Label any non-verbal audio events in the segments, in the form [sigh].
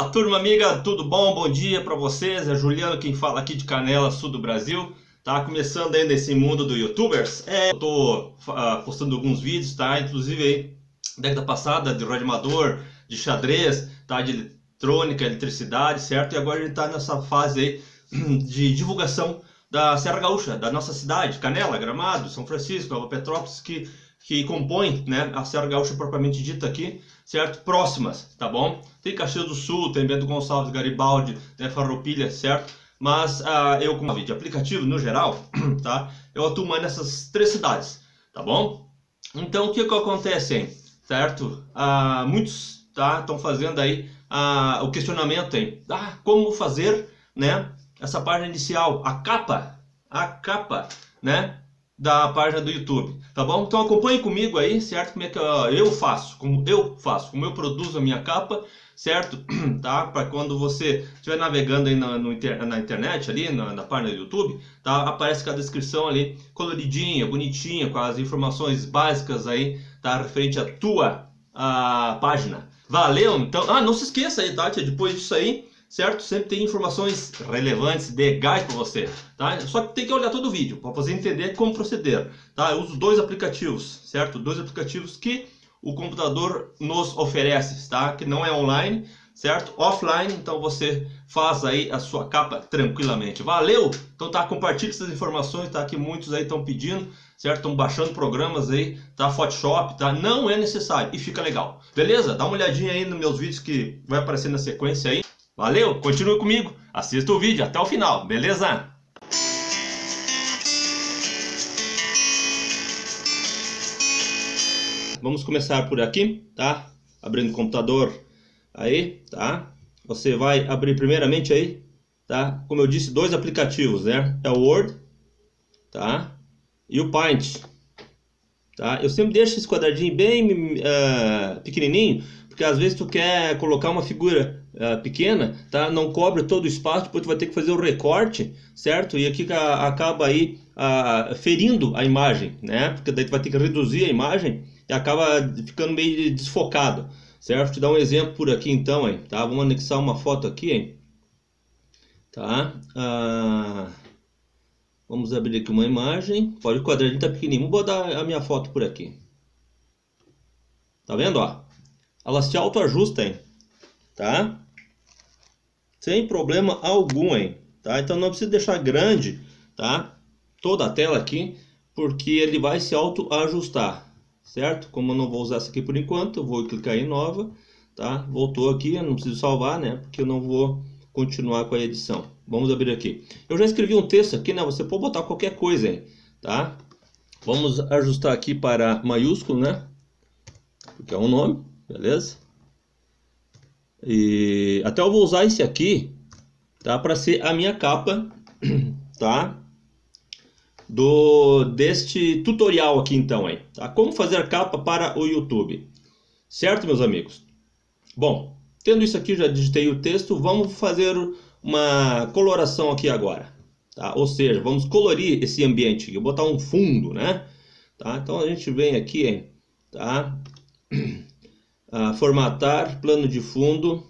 Fala turma amiga, tudo bom? Bom dia para vocês. É Juliano quem fala aqui de Canela, sul do Brasil. Tá começando aí nesse mundo do YouTubers. É, eu tô uh, postando alguns vídeos, tá? Inclusive aí, década passada de radioamador, de xadrez, tá? De eletrônica, eletricidade, certo? E agora a gente tá nessa fase aí [clears throat] de divulgação da Serra Gaúcha, da nossa cidade, Canela, Gramado, São Francisco, Nova Petrópolis, que que compõem né, a Serra Gaúcha propriamente dita aqui, certo? Próximas, tá bom? Tem Caxias do Sul, tem Bento Gonçalves, Garibaldi, tem Farroupilha, certo? Mas uh, eu, como de aplicativo no geral, [clears throat] tá? Eu atuo mais nessas três cidades, tá bom? Então, o que que acontece, hein? Certo? Uh, muitos, tá? Estão fazendo aí uh, o questionamento, hein? Ah, como fazer, né? Essa página inicial, a capa, a capa, né? Da página do YouTube, tá bom? Então acompanhe comigo aí, certo? Como é que eu faço, como eu faço, como eu produzo a minha capa, certo? [clears throat] Tá? Para quando você estiver navegando aí na, no, na internet, ali na, na, página do YouTube, tá? Aparece com a descrição ali coloridinha, bonitinha, com as informações básicas aí, tá? Referente à tua a página. Valeu? Então, ah, não se esqueça aí, tá? Depois disso aí, certo? Sempre tem informações relevantes, legais para você, tá? Só que tem que olhar todo o vídeo para você entender como proceder, tá? Eu uso dois aplicativos, certo? Dois aplicativos que o computador nos oferece, tá? Que não é online, certo? Offline, então você faz aí a sua capa tranquilamente. Valeu? Então tá, compartilhe essas informações, tá? Que muitos aí estão pedindo, certo? Estão baixando programas aí, tá? Photoshop, tá? Não é necessário e fica legal. Beleza? Dá uma olhadinha aí nos meus vídeos que vai aparecer na sequência aí. Valeu, continue comigo, assista o vídeo até o final, beleza? Vamos começar por aqui, tá? Abrindo o computador aí, tá? Você vai abrir primeiramente aí, tá? Como eu disse, dois aplicativos, né? É o Word, tá? E o Paint, tá? Eu sempre deixo esse quadradinho bem uh, pequenininho, porque às vezes tu quer colocar uma figura uh, pequena, tá? Não cobre todo o espaço, depois tu vai ter que fazer o recorte, certo? E aqui acaba aí uh, ferindo a imagem, né? Porque daí tu vai ter que reduzir a imagem e acaba ficando meio desfocado, certo? Te dar um exemplo por aqui então, hein? Tá? Vamos anexar uma foto aqui, hein? Tá? Uh, vamos abrir aqui uma imagem. Pode o quadradinho tá pequenininho. Vou botar a minha foto por aqui. Tá vendo, ó? Ela se autoajustam, tá? Sem problema algum, hein? Tá? Então não precisa deixar grande, tá? Toda a tela aqui, porque ele vai se auto-ajustar, certo? Como eu não vou usar essa aqui por enquanto, eu vou clicar em nova, tá? Voltou aqui, eu não preciso salvar, né? Porque eu não vou continuar com a edição. Vamos abrir aqui. Eu já escrevi um texto aqui, né? Você pode botar qualquer coisa, hein? Tá? Vamos ajustar aqui para maiúsculo, né? Porque é um nome, beleza? E até eu vou usar esse aqui, tá? Para ser a minha capa, [clears throat] tá? Do deste tutorial aqui então, aí, tá? Como fazer capa para o YouTube. Certo, meus amigos? Bom, tendo isso aqui, já digitei o texto, vamos fazer uma coloração aqui agora, tá? Ou seja, vamos colorir esse ambiente aqui, botar um fundo, né? Tá? Então a gente vem aqui, tá? Ah, formatar plano de fundo.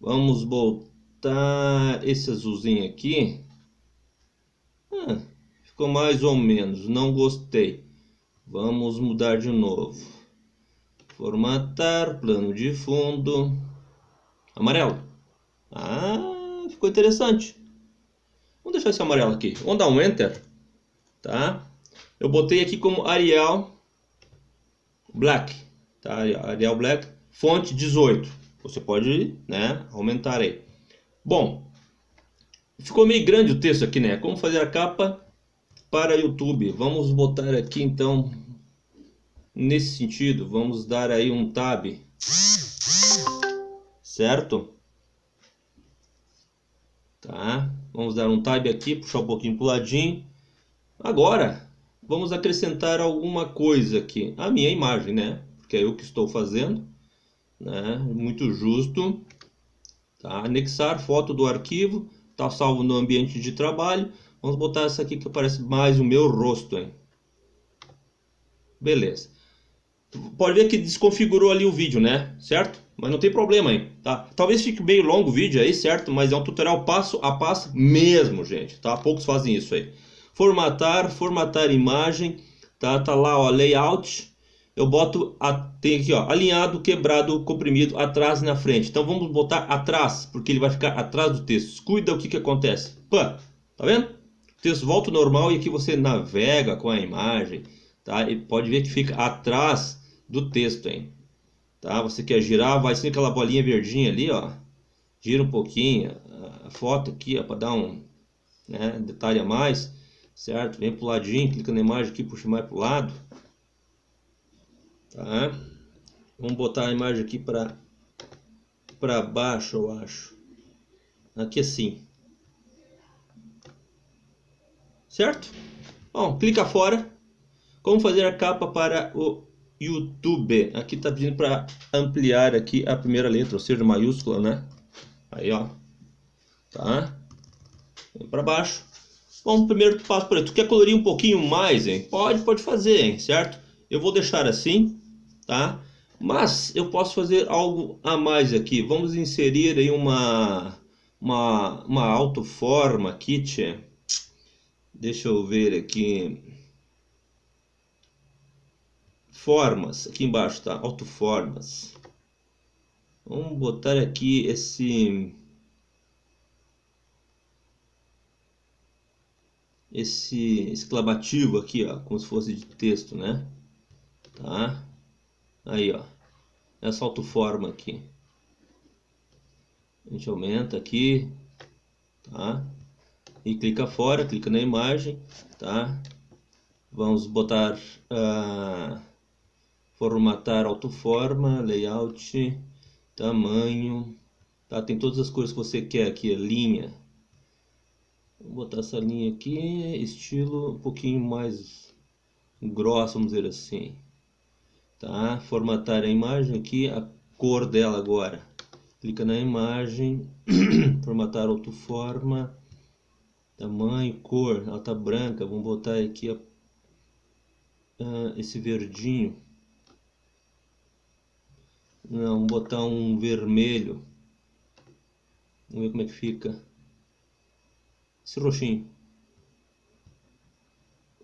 Vamos botar esse azulzinho aqui. Ah, ficou mais ou menos, não gostei. Vamos mudar de novo. Formatar plano de fundo. Amarelo. Ah, ficou interessante. Vamos deixar esse amarelo aqui. Vamos dar um Enter. Tá? Eu botei aqui como Arial Black tá? Arial Black, fonte 18. Você pode, né, aumentar aí. Bom, ficou meio grande o texto aqui, né? Como fazer a capa para YouTube? Vamos botar aqui então nesse sentido, vamos dar aí um tab. Certo? Tá? Vamos dar um tab aqui, puxar um pouquinho pro ladinho. Agora, vamos acrescentar alguma coisa aqui. A minha imagem, né? Que é eu que estou fazendo, né? muito justo. Tá? Anexar foto do arquivo, está salvo no ambiente de trabalho. Vamos botar essa aqui que aparece mais o meu rosto. Hein? Beleza. Pode ver que desconfigurou ali o vídeo, né? Certo? Mas não tem problema aí, tá? Talvez fique meio longo o vídeo aí, certo? Mas é um tutorial passo a passo mesmo, gente, tá? Poucos fazem isso aí. Formatar, formatar imagem, tá? Tá lá, ó, layout. Eu boto, a, tem aqui, ó, alinhado, quebrado, comprimido, atrás e na frente. Então vamos botar atrás, porque ele vai ficar atrás do texto. Cuida o que que acontece. Pã, tá vendo? O texto volta ao normal e aqui você navega com a imagem, tá? E pode ver que fica atrás do texto, hein? Tá? Você quer girar, vai ser aquela bolinha verdinha ali, ó. Gira um pouquinho a foto aqui, ó, para dar um né, detalhe a mais, certo? Vem pro ladinho, clica na imagem aqui, puxa mais pro lado. Tá? Vamos botar a imagem aqui para para baixo, eu acho. Aqui assim. Certo? Bom, clica fora. Como fazer a capa para o YouTube. Aqui está pedindo para ampliar aqui a primeira letra, ou seja, maiúscula, né? Aí, ó. Tá? Vem para baixo. Bom, primeiro passo por aí. Tu quer colorir um pouquinho mais, hein? Pode, pode fazer, hein? Certo? Eu vou deixar assim, tá? Mas eu posso fazer algo a mais aqui. Vamos inserir aí uma uma uma autoforma aqui, tchê. Deixa eu ver aqui formas, aqui embaixo tá, autoformas. Vamos botar aqui esse esse exclamativo aqui, ó, como se fosse de texto, né? Tá? Aí, ó. Essa autoforma aqui. A gente aumenta aqui, tá? E clica fora, clica na imagem, tá? Vamos botar uh, formatar autoforma, layout, tamanho, tá? Tem todas as cores que você quer aqui, a linha. Vou botar essa linha aqui, estilo um pouquinho mais grossa, vamos dizer assim. Tá? Formatar a imagem aqui, a cor dela agora. Clica na imagem, [clears throat] formatar autoforma, tamanho, cor, ela tá branca, vamos botar aqui a, esse verdinho. Não, vamos botar um vermelho. Vamos ver como é que fica. Esse roxinho.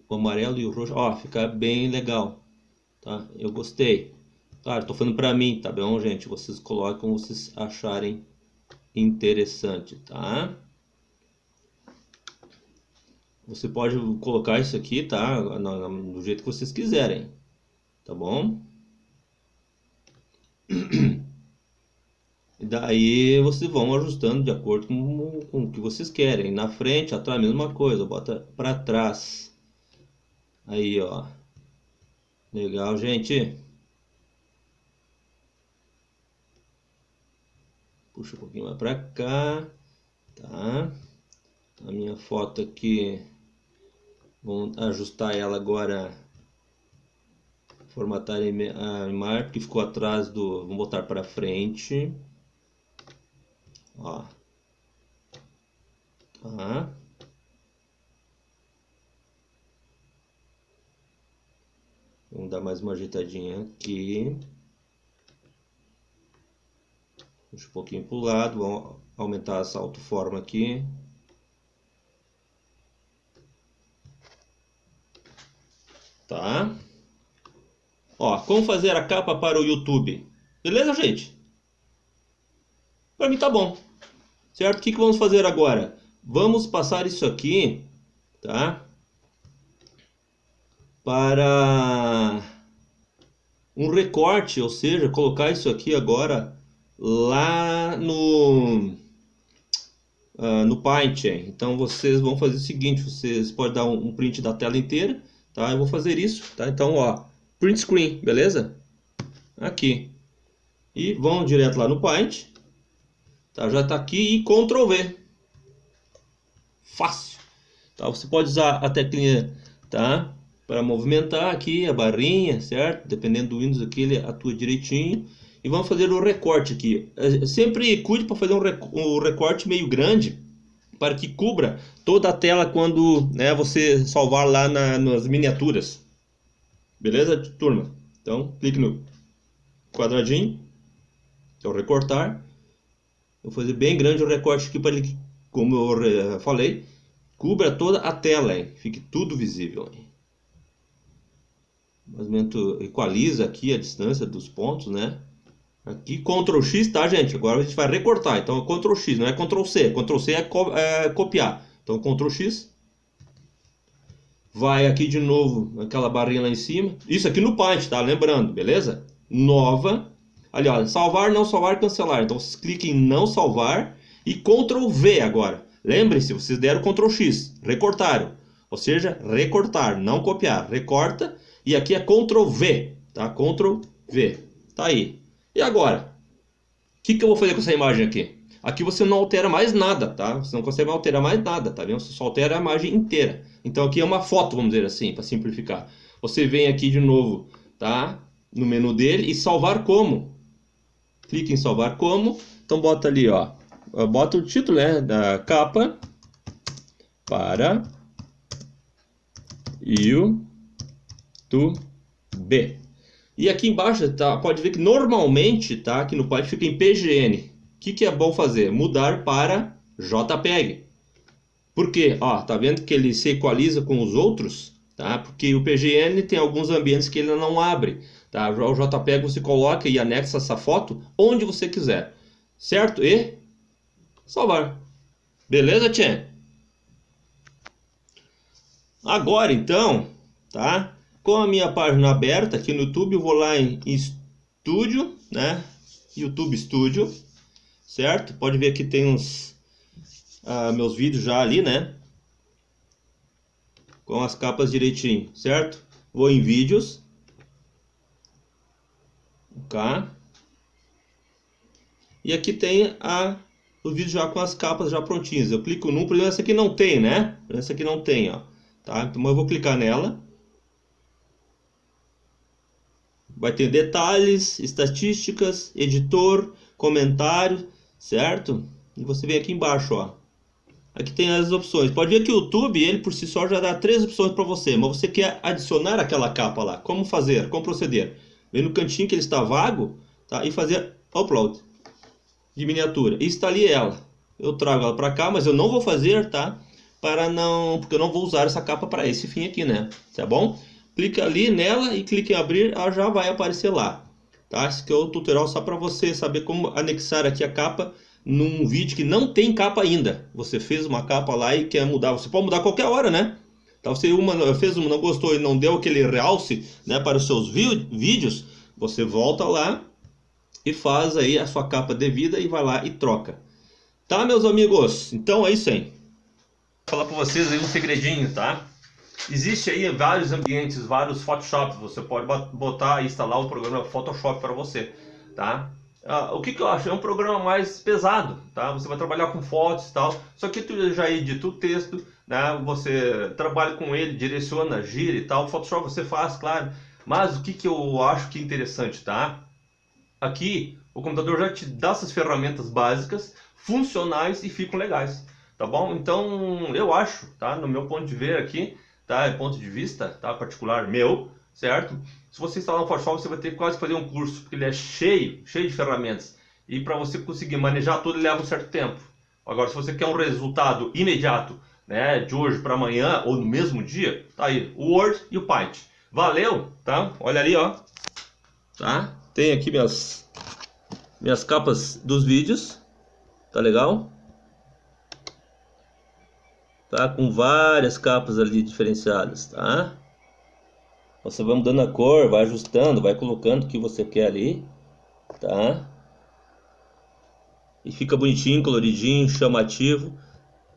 O amarelo e o roxo. Ó, fica bem legal. Tá? Eu gostei. Claro, tô falando pra mim, tá bom, gente? Vocês colocam vocês acharem interessante, tá? Você pode colocar isso aqui, tá? Do jeito que vocês quiserem, tá bom? E daí vocês vão ajustando de acordo com, com o que vocês querem. Na frente, atrás, mesma coisa. Bota para trás. Aí, ó. Legal, gente. Puxa um pouquinho mais para cá. Tá. A minha foto aqui. Vamos ajustar ela agora formatar a imagem porque ficou atrás do vamos botar para frente ó tá vamos dar mais uma ajeitadinha aqui puxa um pouquinho para o lado vamos aumentar essa autoforma aqui tá Ó, como fazer a capa para o YouTube. Beleza, gente? Para mim tá bom. Certo? O que, que vamos fazer agora? Vamos passar isso aqui, tá? Para um recorte, ou seja, colocar isso aqui agora lá no uh, no Paint. Então vocês vão fazer o seguinte, vocês podem dar um, um print da tela inteira, tá? Eu vou fazer isso, tá? Então, ó, print screen, beleza? Aqui. E vão direto lá no Paint. Tá, já está aqui e Ctrl V. Fácil. Tá, você pode usar a teclinha, tá? Para movimentar aqui a barrinha, certo? Dependendo do Windows aqui ele atua direitinho. E vamos fazer o recorte aqui. É, sempre cuide para fazer um recorte meio grande para que cubra toda a tela quando né, você salvar lá na, nas miniaturas. Beleza, turma? Então, clique no quadradinho, que é o recortar. Vou fazer bem grande o recorte aqui para ele, como eu falei, cubra toda a tela, hein? fique tudo visível. Hein? Movimento equaliza aqui a distância dos pontos, né? Aqui Ctrl X, tá gente? Agora a gente vai recortar, então é Ctrl X, não é Ctrl C. Ctrl C é, co é copiar. Então Ctrl X. Vai aqui de novo naquela barrinha lá em cima. Isso aqui no Paint, tá? Lembrando, beleza? Nova. Ali, ó, salvar, não salvar, cancelar. Então vocês cliquem em não salvar e Ctrl V agora. Lembre-se, vocês deram Ctrl X, recortaram. Ou seja, recortar, não copiar. Recorta e aqui é Ctrl V, tá? Ctrl V. Tá aí. E agora? O que, que eu vou fazer com essa imagem aqui? Aqui você não altera mais nada, tá? Você não consegue alterar mais nada, tá vendo? Você só altera a imagem inteira. Então aqui é uma foto, vamos dizer assim, para simplificar. Você vem aqui de novo, tá? No menu dele e salvar como. Clique em salvar como. Então bota ali, ó. Bota o título, né? Da capa para YouTube. E aqui embaixo tá, pode ver que normalmente tá, aqui no Python fica em PGN. O que, que é bom fazer? Mudar para JPEG. Por quê? Ó, tá vendo que ele se equaliza com os outros? Tá? Porque o PGN tem alguns ambientes que ele não abre. Tá? O JPEG você coloca e anexa essa foto onde você quiser. Certo? E salvar. Beleza, Tchê? Agora então, tá? Com a minha página aberta aqui no YouTube, eu vou lá em Estúdio, né? YouTube Studio, certo? Pode ver que tem uns ah, meus vídeos já ali, né? Com as capas direitinho, certo? Vou em vídeos, tá? E aqui tem a o vídeo já com as capas já prontinhas. Eu clico num, por exemplo, essa aqui não tem, né? Essa aqui não tem, ó. Tá? Então eu vou clicar nela. Vai ter detalhes, estatísticas, editor, comentário, certo? E você vem aqui embaixo, ó. Aqui tem as opções. Pode ver que o YouTube, ele por si só já dá três opções para você, mas você quer adicionar aquela capa lá. Como fazer? Como proceder? Vem no cantinho que ele está vago, tá? E fazer upload de miniatura. E instale ela. Eu trago ela para cá, mas eu não vou fazer, tá? Para não, porque eu não vou usar essa capa para esse fim aqui, né? Tá bom? Clica ali nela e clica em abrir, ela já vai aparecer lá. Tá? Esse aqui é o tutorial só para você saber como anexar aqui a capa num vídeo que não tem capa ainda. Você fez uma capa lá e quer mudar, você pode mudar qualquer hora, né? Então você uma, fez uma, não gostou e não deu aquele realce né, para os seus vídeos, você volta lá e faz aí a sua capa devida e vai lá e troca. Tá, meus amigos? Então é isso aí. Vou falar para vocês aí um segredinho, tá? Existe aí vários ambientes, vários Photoshop. Você pode botar e instalar o programa Photoshop para você, tá? Ah, o que, que eu acho? É um programa mais pesado, tá? Você vai trabalhar com fotos e tal. Só que tu já edita o texto, né? Você trabalha com ele, direciona, gira e tal. Photoshop você faz, claro. Mas o que, que eu acho que é interessante, tá? Aqui o computador já te dá essas ferramentas básicas, funcionais e ficam legais, tá bom? Então eu acho, tá? No meu ponto de ver aqui, tá? É ponto de vista, tá? Particular meu, certo? Se você instalar um Photoshop, você vai ter quase que fazer um curso, porque ele é cheio, cheio de ferramentas. E para você conseguir manejar tudo, leva um certo tempo. Agora, se você quer um resultado imediato, né, de hoje para amanhã ou no mesmo dia, tá aí, o Word e o Paint. Valeu, tá? Olha ali, ó. Tá? Tem aqui minhas minhas capas dos vídeos. Tá legal? Tá? Com várias capas ali diferenciadas, tá? Você vai mudando a cor, vai ajustando, vai colocando o que você quer ali, tá? E fica bonitinho, coloridinho, chamativo,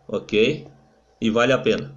ok? E vale a pena.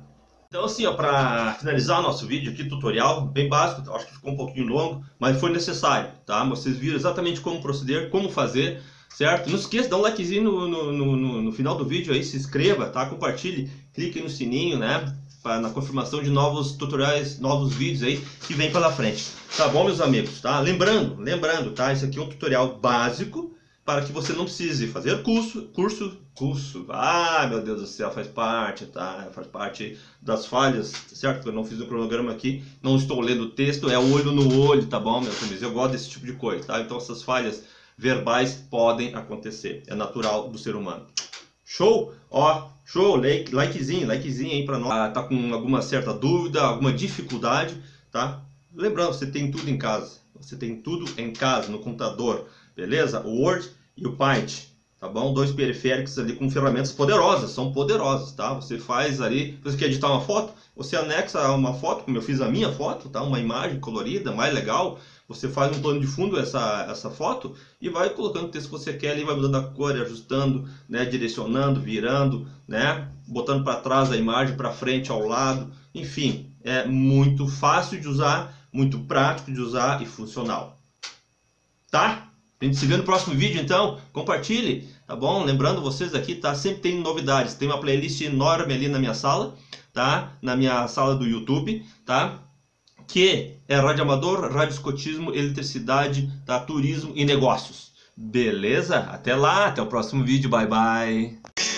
Então assim, ó, para finalizar o nosso vídeo aqui, tutorial, bem básico, acho que ficou um pouquinho longo, mas foi necessário, tá? Vocês viram exatamente como proceder, como fazer, certo? Não esqueça, dá um likezinho no, no, no, no, final do vídeo aí, se inscreva, tá? Compartilhe, clique no sininho, né? Pra, na confirmação de novos tutoriais, novos vídeos aí que vem pela frente. Tá bom, meus amigos, tá? Lembrando, lembrando, tá? Esse aqui é um tutorial básico, para que você não precise fazer curso, curso, curso. Ah, meu Deus do céu, faz parte, tá? Faz parte das falhas, certo? Eu não fiz o cronograma aqui, não estou lendo o texto, é olho no olho, tá bom, meus amigos? Eu gosto desse tipo de coisa, tá? Então essas falhas verbais podem acontecer, é natural do ser humano. Show? Ó, show, like, likezinho, likezinho aí para nós. Ah, tá com alguma certa dúvida, alguma dificuldade, tá? Lembrando, você tem tudo em casa. Você tem tudo em casa, no computador beleza? O Word e o Paint, tá bom? Dois periféricos ali com ferramentas poderosas, são poderosas, tá? Você faz ali, você quer editar uma foto, você anexa uma foto, como eu fiz a minha foto, tá? Uma imagem colorida, mais legal, você faz um plano de fundo essa, essa foto e vai colocando o texto que você quer ali, vai mudando a cor, ajustando, né? Direcionando, virando, né? Botando para trás a imagem, para frente, ao lado, enfim, é muito fácil de usar, muito prático de usar e funcional. Tá? A gente se vê no próximo vídeo, então. Compartilhe, tá bom? Lembrando vocês aqui, tá? Sempre tem novidades. Tem uma playlist enorme ali na minha sala, tá? Na minha sala do YouTube, tá? Que é rádio amador, rádio escotismo, eletricidade, tá? Turismo e negócios. Beleza? Até lá, até o próximo vídeo. Bye, bye.